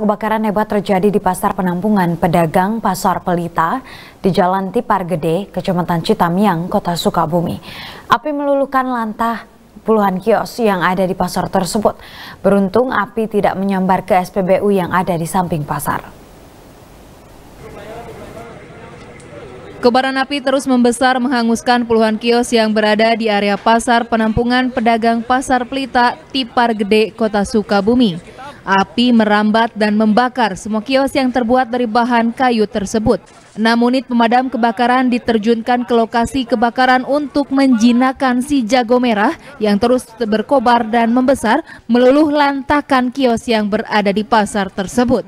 Kebakaran hebat terjadi di pasar penampungan pedagang Pasar Pelita di Jalan Tipar Gede, Kecamatan Citamiang, Kota Sukabumi. Api meluluhkan lantah puluhan kios yang ada di pasar tersebut. Beruntung api tidak menyambar ke SPBU yang ada di samping pasar. Kebaran api terus membesar menghanguskan puluhan kios yang berada di area pasar penampungan pedagang Pasar Pelita, Tipar Gede, Kota Sukabumi. Api merambat dan membakar semua kios yang terbuat dari bahan kayu tersebut. Enam unit pemadam kebakaran diterjunkan ke lokasi kebakaran untuk menjinakkan si jago merah yang terus berkobar dan membesar meluluh lantakan kios yang berada di pasar tersebut.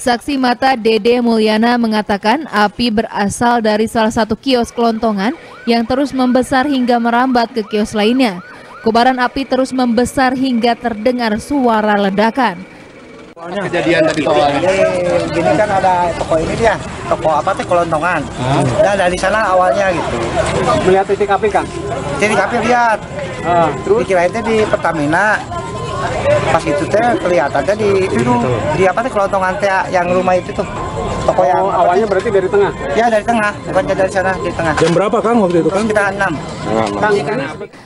Saksi mata Dede Mulyana mengatakan api berasal dari salah satu kios kelontongan yang terus membesar hingga merambat ke kios lainnya. Kobaran api terus membesar hingga terdengar suara ledakan. Kejadian tadi awalnya. Gini kan ada toko ini dia, toko apa teh kelontongan. Hmm. Nah dari sana awalnya gitu. Melihat titik api kan? Titik api lihat. Ah, terus? Dikirain di Pertamina, pas itu teh kelihatannya di itu di apa teh kelontongan teh yang rumah itu tuh. Toko yang oh, awalnya berarti dari tengah? Ya dari tengah. Bukannya dari sana dari tengah. Jam berapa kang waktu itu kan kita enam.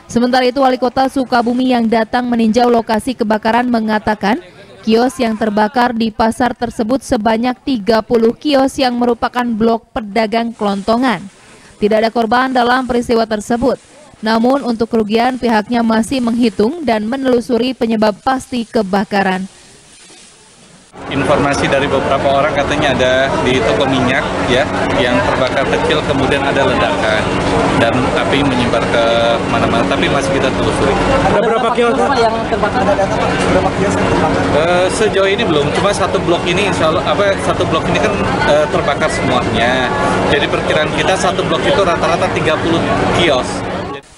Sementara itu wali kota Sukabumi yang datang meninjau lokasi kebakaran mengatakan Kios yang terbakar di pasar tersebut sebanyak 30 kios yang merupakan blok pedagang kelontongan. Tidak ada korban dalam peristiwa tersebut. Namun untuk kerugian pihaknya masih menghitung dan menelusuri penyebab pasti kebakaran. Informasi dari beberapa orang katanya ada di toko minyak ya yang terbakar kecil kemudian ada ledakan dan api menyebar ke mana-mana tapi masih kita telusuri. Ada berapa kios yang terbakar? Ada berapa kios yang terbakar? Uh, sejauh ini belum, cuma satu blok ini insya Allah apa satu blok ini kan uh, terbakar semuanya. Jadi perkiraan kita satu blok itu rata-rata 30 kios.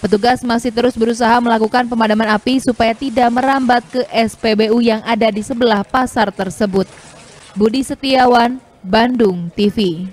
Petugas masih terus berusaha melakukan pemadaman api supaya tidak merambat ke SPBU yang ada di sebelah pasar tersebut. Budi Setiawan, Bandung TV.